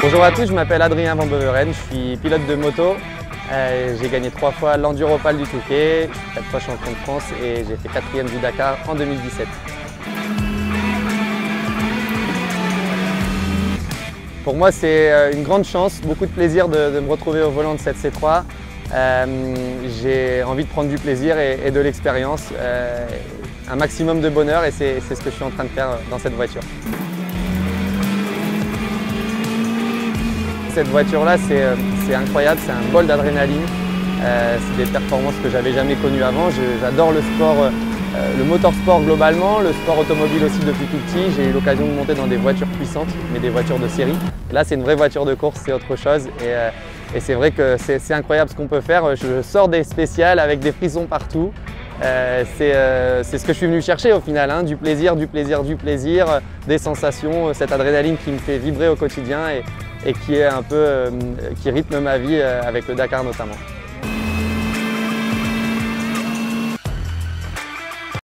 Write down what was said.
Bonjour à tous, je m'appelle Adrien Van Beveren, je suis pilote de moto. Euh, j'ai gagné trois fois l'Enduropal du Touquet, quatre fois champion de France et j'ai fait quatrième du Dakar en 2017. Pour moi, c'est euh, une grande chance, beaucoup de plaisir de, me retrouver au volant de cette C3. Euh, j'ai envie de prendre du plaisir et, de l'expérience, un maximum de bonheur et c'est ce que je suis en train de faire dans cette voiture. Cette voiture-là, euh, c'est incroyable, c'est un bol d'adrénaline. Euh, c'est des performances que j'avais jamais connues avant. J'adore le sport, euh, le motorsport globalement, le sport automobile aussi depuis tout petit. J'ai eu l'occasion de monter dans des voitures puissantes, mais des voitures de série. Là, c'est une vraie voiture de course, c'est autre chose. Et, c'est vrai que c'est incroyable ce qu'on peut faire. Je sors des spéciales avec des frissons partout. C'est ce que je suis venu chercher au final, hein. du plaisir, du plaisir, du plaisir, des sensations, cette adrénaline qui me fait vibrer au quotidien qui est un peu, euh, qui rythme ma vie avec le Dakar notamment.